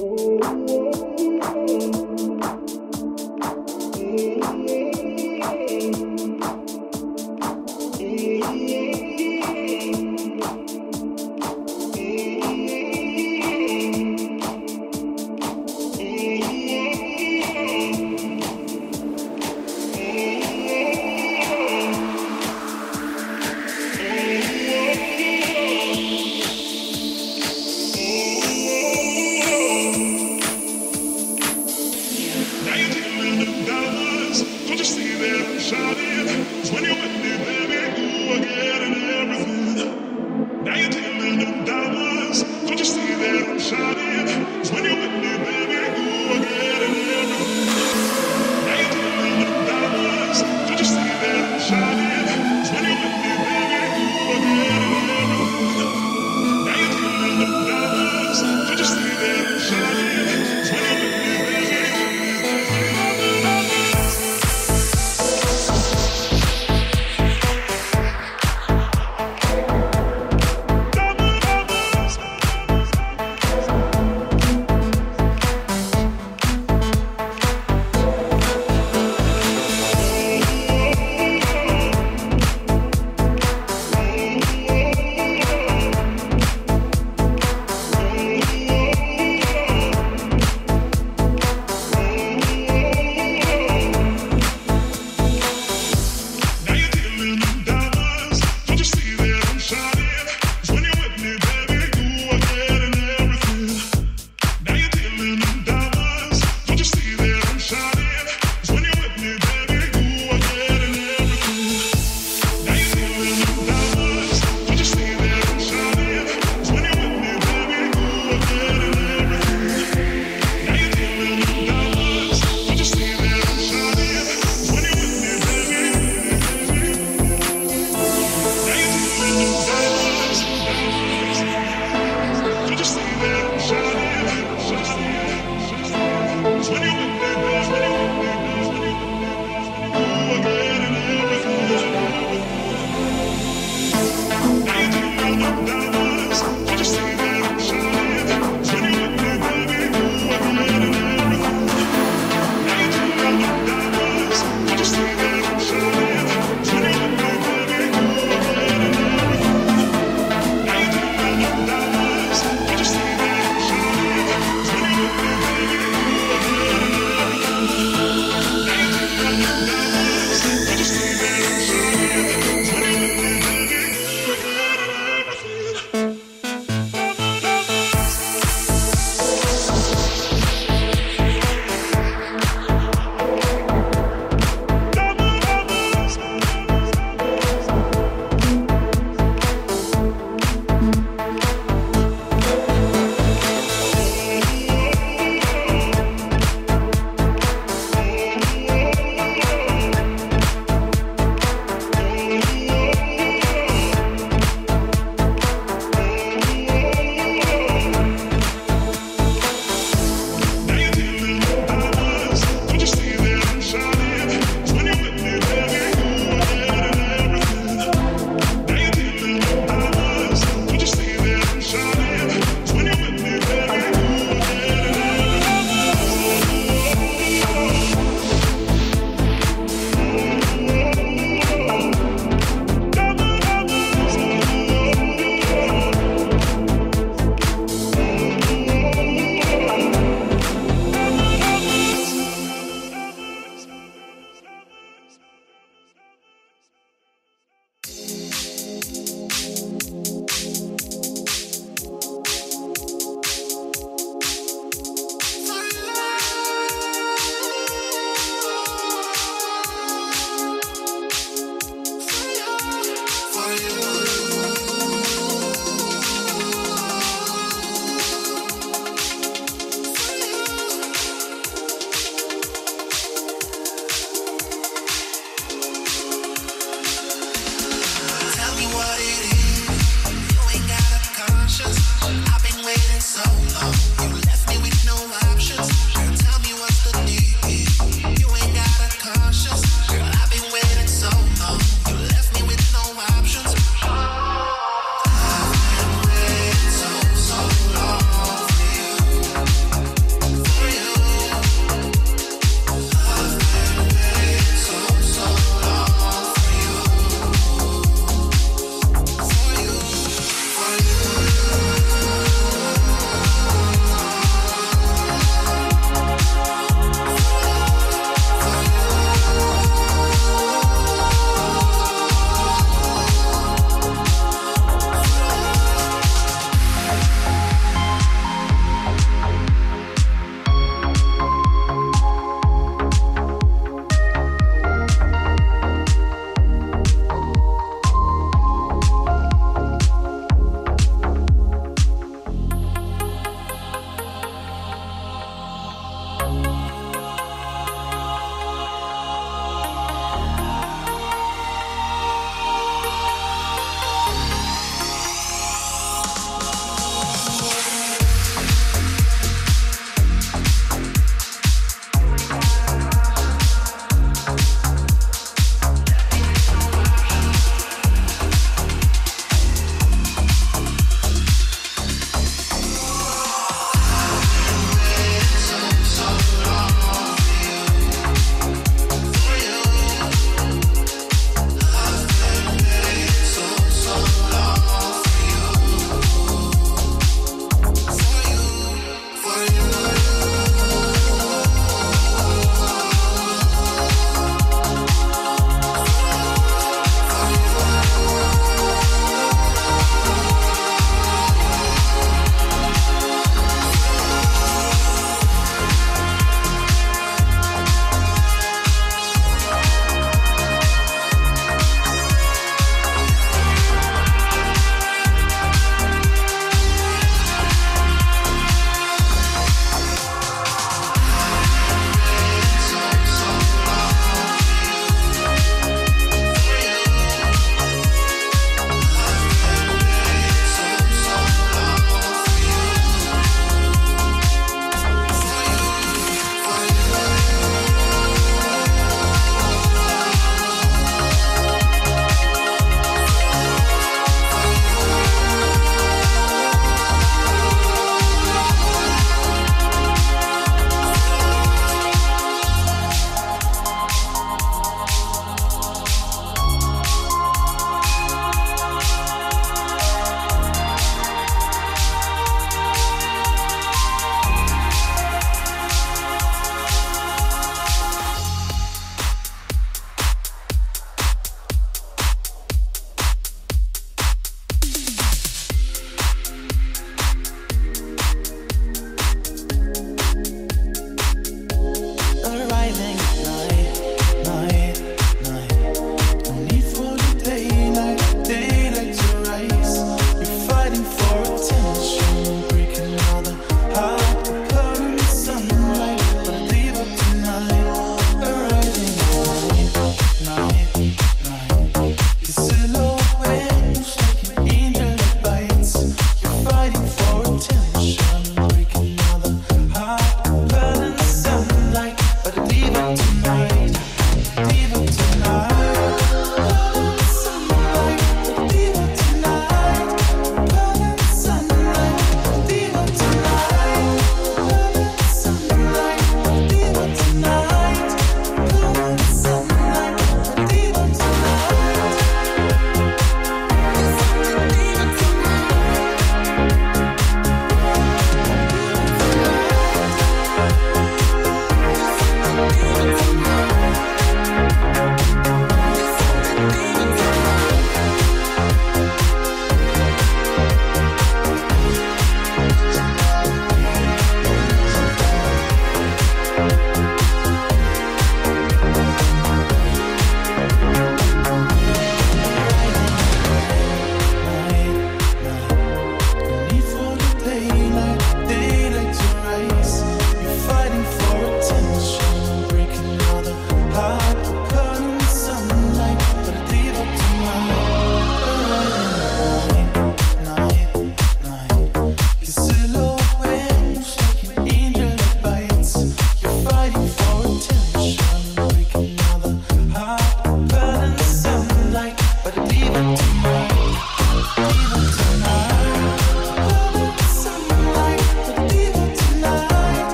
Yeah.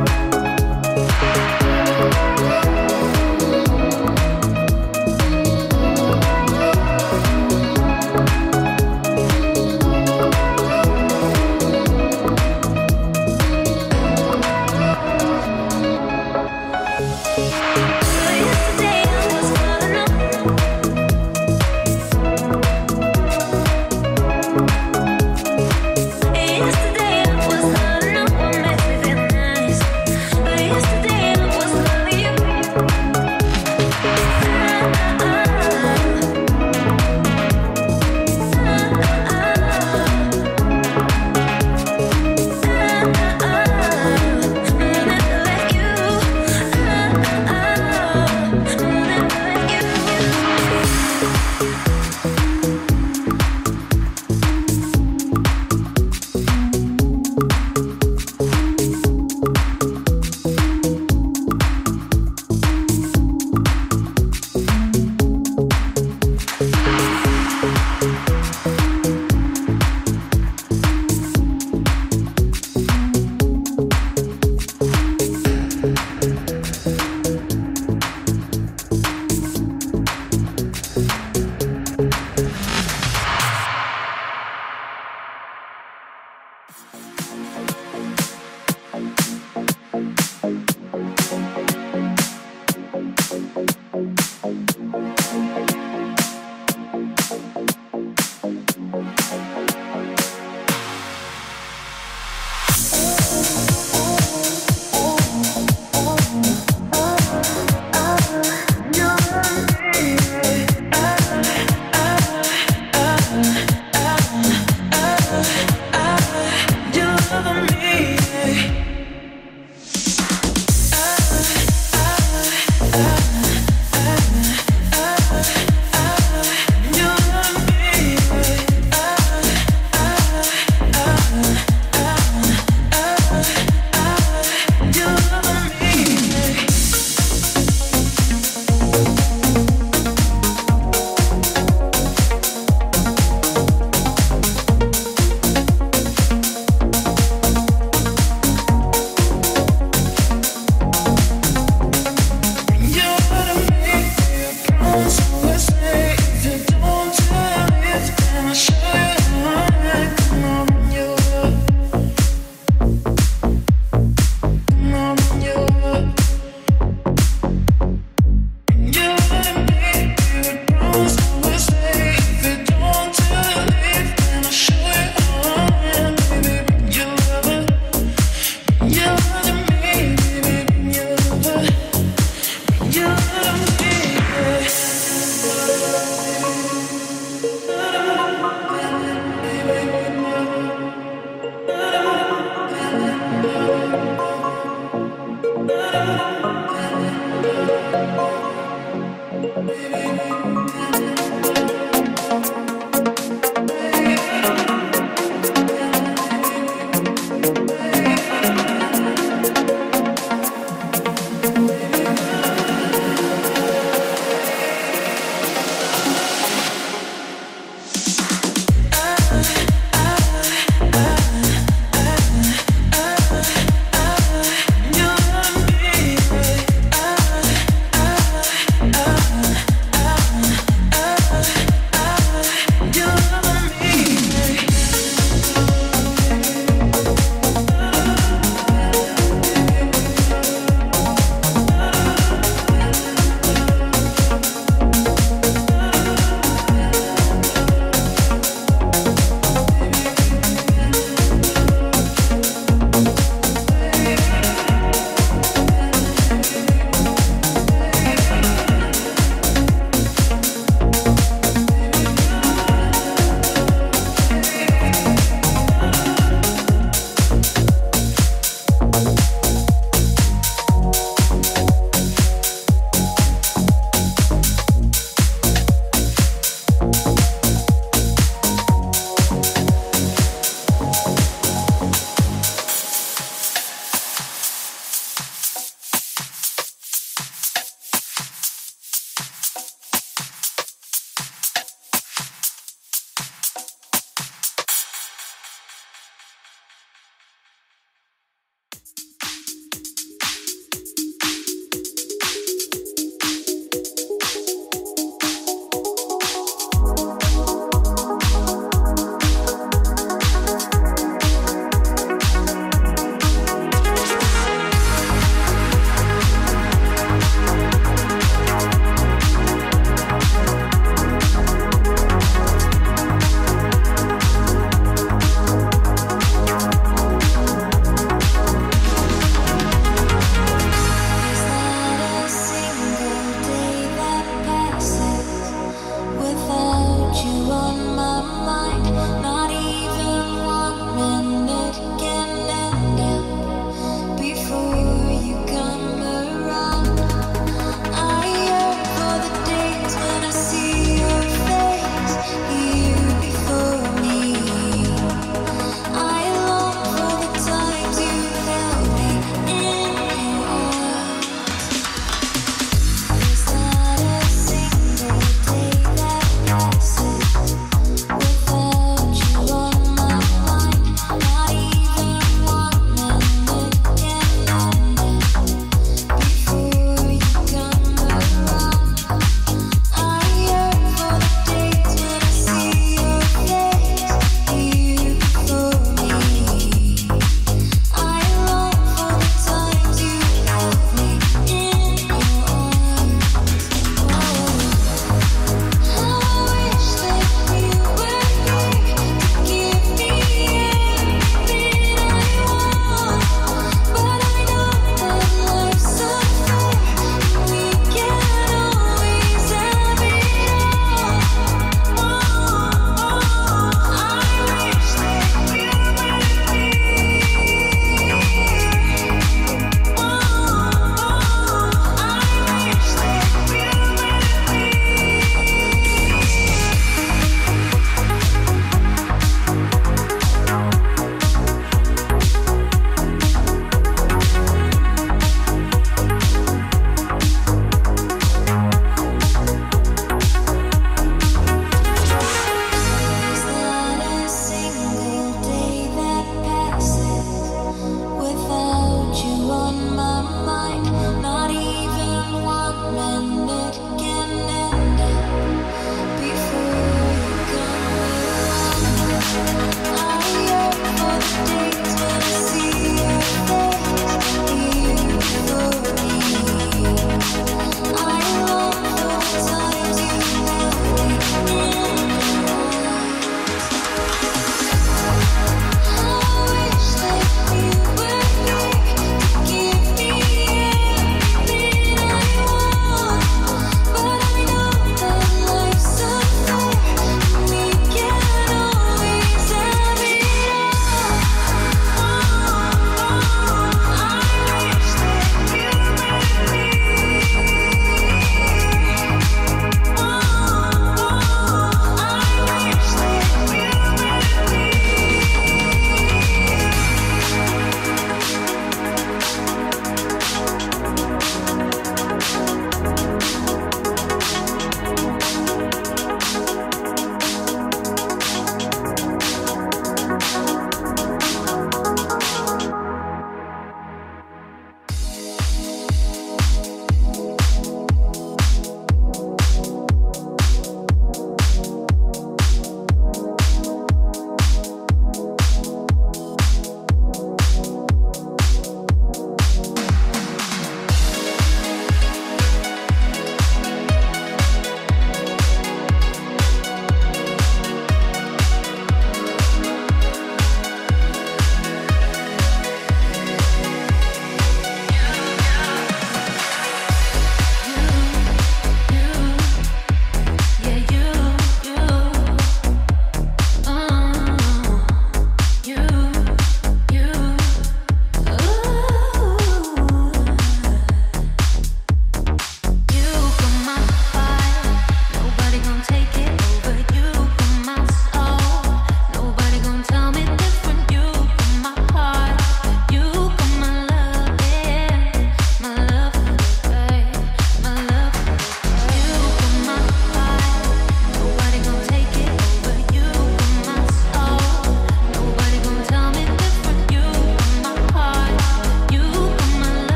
Me love.